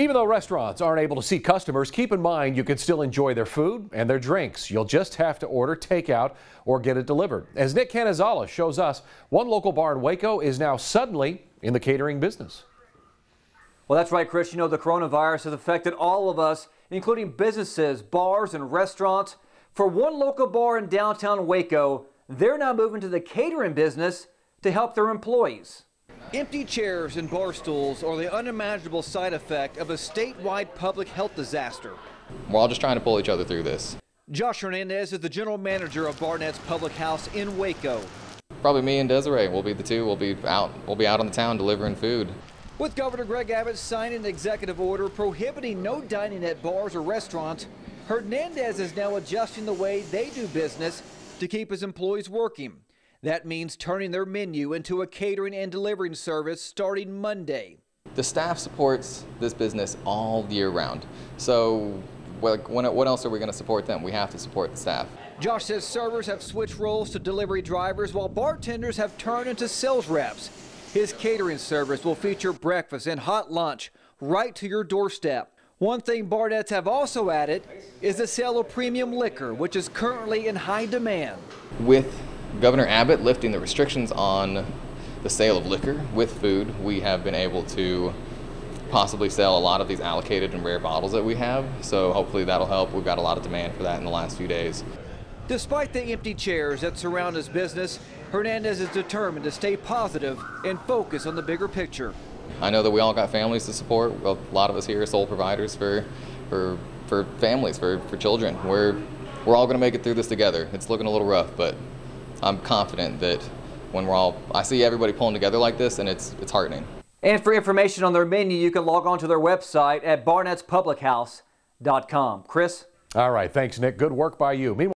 Even though restaurants aren't able to see customers, keep in mind you can still enjoy their food and their drinks. You'll just have to order takeout or get it delivered. As Nick Canizala shows us, one local bar in Waco is now suddenly in the catering business. Well, that's right, Chris. You know, the coronavirus has affected all of us, including businesses, bars, and restaurants. For one local bar in downtown Waco, they're now moving to the catering business to help their employees. Empty chairs and bar stools are the unimaginable side effect of a statewide public health disaster. We're all just trying to pull each other through this. Josh Hernandez is the general manager of Barnett's Public House in Waco. Probably me and Desiree will be the two. We'll be out. We'll be out on the town delivering food. With Governor Greg Abbott signing an executive order prohibiting no dining at bars or restaurants, Hernandez is now adjusting the way they do business to keep his employees working. That means turning their menu into a catering and delivering service starting Monday. The staff supports this business all year round. So what else are we going to support them? We have to support the staff. Josh says servers have switched roles to delivery drivers while bartenders have turned into sales reps. His catering service will feature breakfast and hot lunch right to your doorstep. One thing Barnett's have also added is the sale of premium liquor, which is currently in high demand. With Governor Abbott lifting the restrictions on the sale of liquor with food, we have been able to possibly sell a lot of these allocated and rare bottles that we have. So hopefully that'll help. We've got a lot of demand for that in the last few days. Despite the empty chairs that surround his business, Hernandez is determined to stay positive and focus on the bigger picture. I know that we all got families to support. A lot of us here are sole providers for, for, for families, for, for children. We're, we're all going to make it through this together. It's looking a little rough, but I'm confident that when we're all, I see everybody pulling together like this, and it's, it's heartening. And for information on their menu, you can log on to their website at barnettspublichouse.com. Chris? All right. Thanks, Nick. Good work by you. Meanwhile,